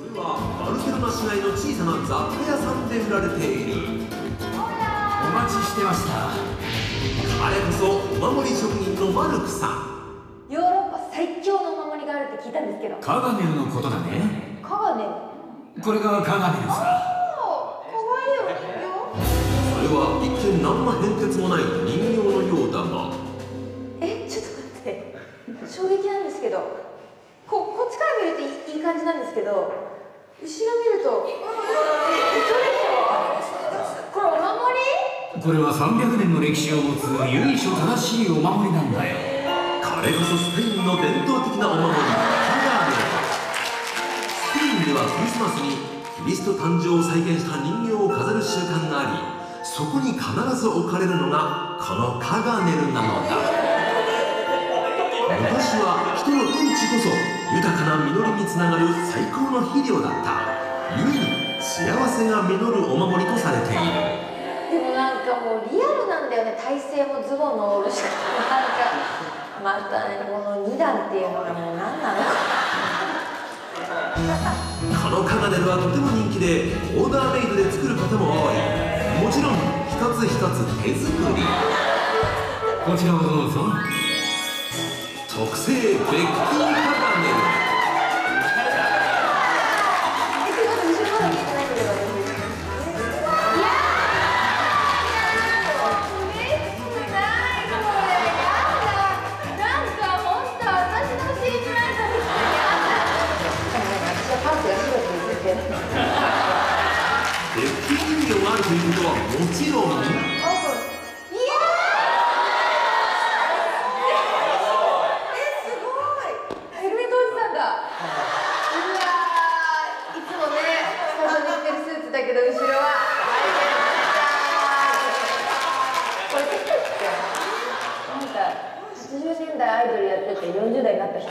それはバルセロナ市内の小さな雑貨屋さんで売られている。お待ちしてました。あれこそお守り職人のマルクさん。ヨーロッパ最強のお守りがあるって聞いたんですけど。カガネルのことだね。カガネこれがカガネルさそれは一見何の変哲もない人形のようだが。えちょっと待って。衝撃なんですけどここっちから見るといいいい感じなんですけど後ろ見るとこれお守り？これは300年の歴史を持つ由緒正しいお守りなんだよ。彼こそスペインの伝統的なお守りカガーネスペインではクリスマスにキリスト誕生を再現した人形を飾る習慣がありそこに必ず置かれるのがこのカガネルなのだ。昔は人のうんちこそ豊かな実りにつながる最高の肥料だった。故に幸せが実るお守りとされている。でもなんかもうリアルなんだよね。体勢もズボンの下ろし方なんか。またねこの2段っていうのがもう何なのこのカガネルはとても人気でオーダーメイドで作る方も多い。もちろん一つ一つ手作り。こちらをどうぞ。特製ベッキーッキー人形があるとい。うことはもちろんだけど後ろはこれなんか80年代アイドルやってて40代になった人